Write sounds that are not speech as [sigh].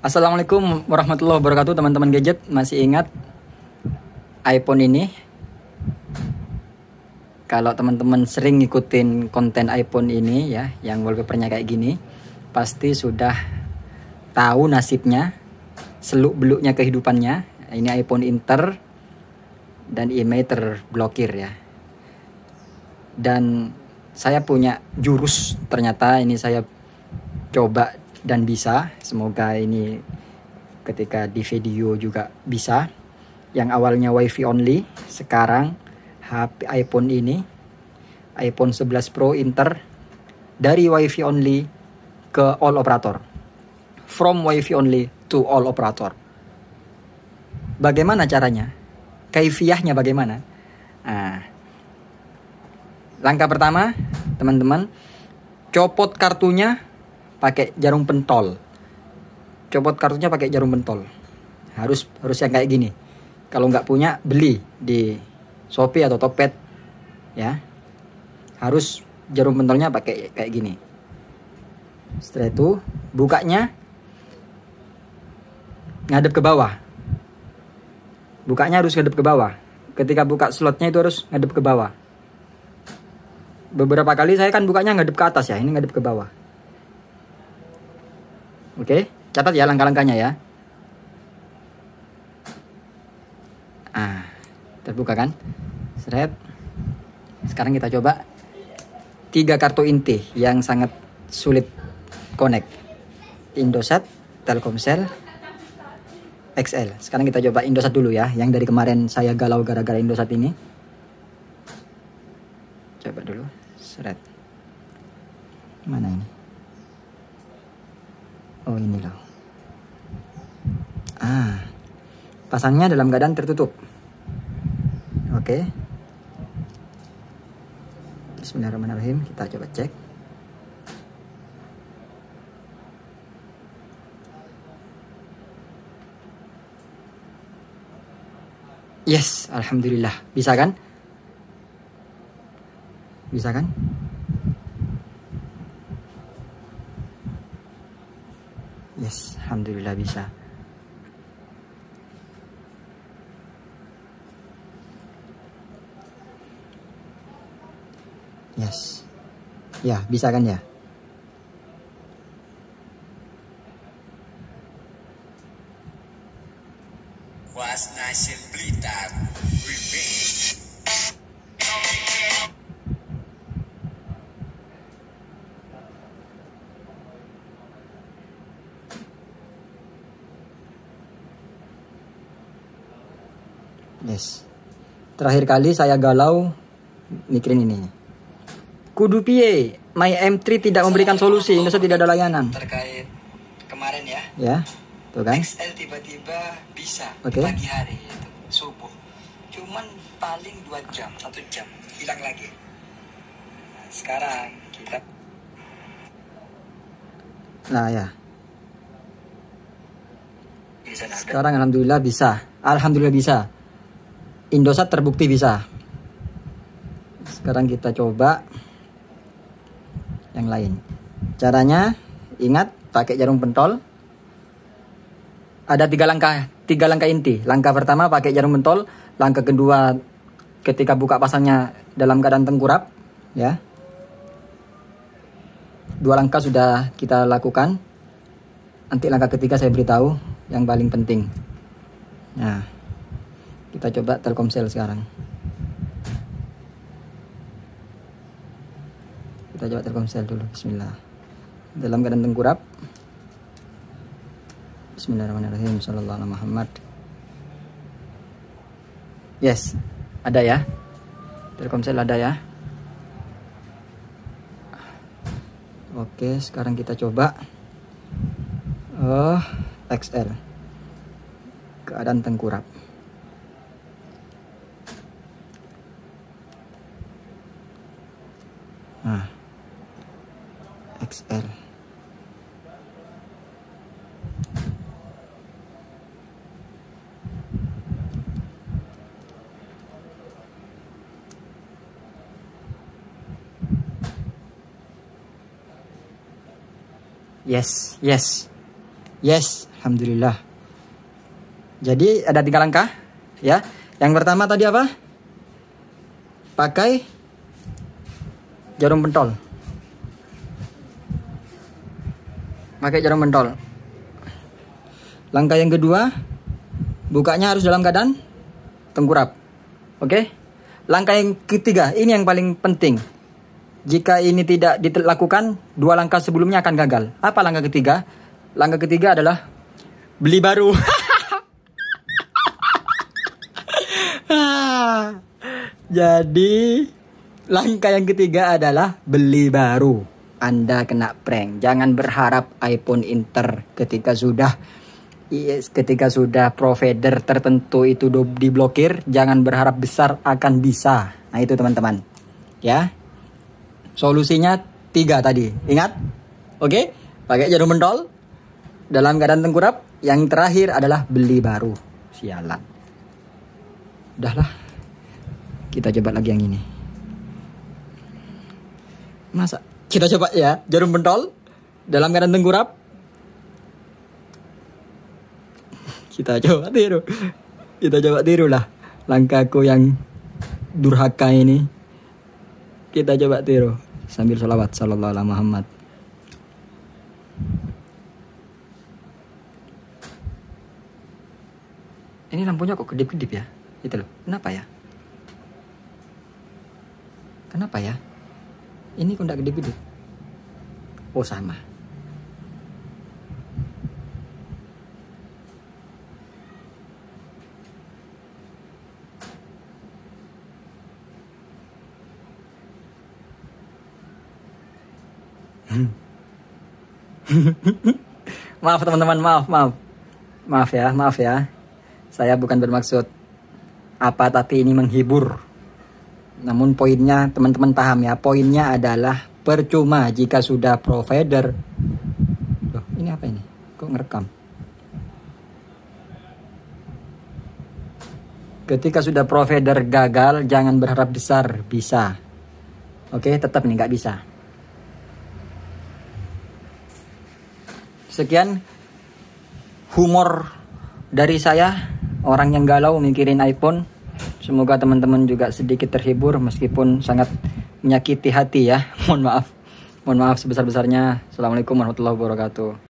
Assalamualaikum warahmatullahi wabarakatuh teman-teman gadget. Masih ingat iPhone ini? Kalau teman-teman sering ngikutin konten iPhone ini ya yang wallpapernya kayak gini pasti sudah tahu nasibnya seluk beluknya kehidupannya. Ini iPhone Inter dan email terblokir ya. Dan saya punya jurus ternyata ini saya coba dan bisa. Semoga ini ketika di video juga bisa. Yang awalnya WiFi only, sekarang HP iPhone ini iPhone 11 Pro Inter dari WiFi only ke all operator. From WiFi only to all operator. Bagaimana caranya? Kaifiahnya bagaimana? Nah, langkah pertama, teman-teman, copot kartunya pakai jarum pentol. Copot kartunya pakai jarum pentol. Harus harus yang kayak gini. Kalau nggak punya beli di Shopee atau Topet ya. Harus jarum pentolnya pakai kayak gini. Setelah itu bukanya ngadep ke bawah. Bukanya harus ngadep ke bawah. Ketika buka slotnya itu harus ngadep ke bawah. Beberapa kali saya kan bukanya ngadep ke atas ya ini ngadep ke bawah Oke, catat ya langkah-langkahnya ya. Ah, terbuka kan? Seret. Sekarang kita coba tiga kartu inti yang sangat sulit connect. Indosat, Telkomsel, XL. Sekarang kita coba Indosat dulu ya, yang dari kemarin saya galau gara-gara Indosat ini. Coba dulu, seret. Mana ini? Oh ini loh. Ah, pasangnya dalam keadaan tertutup. Oke. Bismillahirrahmanirrahim. Kita coba cek. Yes, alhamdulillah. Bisa kan? Bisa kan? Yes, alhamdulillah bisa. Yes. Ya, bisa kan ya? Yes. Terakhir kali saya galau mikirin ini. Kudu piye, My M3 tidak memberikan solusi, Indonesia tidak ada layanan. Terkait kemarin ya. Ya, tuh kan? XL tiba-tiba bisa Oke. pagi hari itu subuh. Cuman paling dua jam, satu jam hilang lagi. Nah, sekarang kita Nah ya, sekarang alhamdulillah bisa. Alhamdulillah bisa. Indosat terbukti bisa. Sekarang kita coba yang lain. Caranya ingat pakai jarum pentol. Ada tiga langkah, tiga langkah inti. Langkah pertama pakai jarum pentol. Langkah kedua ketika buka pasangnya dalam keadaan tengkurap, ya. Dua langkah sudah kita lakukan. Nanti langkah ketiga saya beritahu yang paling penting. Nah, kita coba Telkomsel sekarang. Kita coba Telkomsel dulu. Bismillah. Dalam keadaan tengkurap. Bismillahirrahmanirrahim. Sallallahu Muhammad. Yes, ada ya. Telkomsel ada ya. Oke, sekarang kita coba. Oh, XL. Keadaan tengkurap. XL. Yes, yes. Yes, alhamdulillah. Jadi ada tiga langkah, ya. Yang pertama tadi apa? Pakai jarum pentol. Pakai jarum pentol. Langkah yang kedua, bukanya harus dalam keadaan tengkurap. Oke? Langkah yang ketiga, ini yang paling penting. Jika ini tidak dilakukan, dua langkah sebelumnya akan gagal. Apa langkah ketiga? Langkah ketiga adalah beli baru. [laughs] Jadi langkah yang ketiga adalah beli baru. Anda kena prank. Jangan berharap iPhone Inter ketika sudah yes, ketika sudah provider tertentu itu diblokir, jangan berharap besar akan bisa. Nah itu teman-teman, ya. Solusinya tiga tadi, ingat? Oke, pakai jarum mentol dalam keadaan tengkurap. Yang terakhir adalah beli baru. Sialan. Udahlah, kita coba lagi yang ini. Masa kita coba ya jarum pentol dalam keadaan tengkurap. Kita coba tiru. Kita coba tiru lah langkahku yang durhaka ini. Kita coba tiru sambil sholawat sallallahu alaihi Muhammad. Ini lampunya kok kedip-kedip ya? Itu loh. Kenapa ya? Kenapa ya? Ini kok enggak kedip-kedip? Oh sama. [laughs] maaf teman-teman, maaf, maaf. Maaf ya, maaf ya. Saya bukan bermaksud apa tapi ini menghibur. Namun poinnya teman-teman paham ya, poinnya adalah percuma jika sudah provider. Loh, ini apa ini? Kok ngerekam? Ketika sudah provider gagal, jangan berharap besar, bisa. Oke, tetap nih nggak bisa. Sekian humor dari saya, orang yang galau mikirin iPhone. Semoga teman-teman juga sedikit terhibur meskipun sangat menyakiti hati ya. [laughs] Mohon maaf. Mohon maaf sebesar-besarnya. Assalamualaikum warahmatullahi wabarakatuh.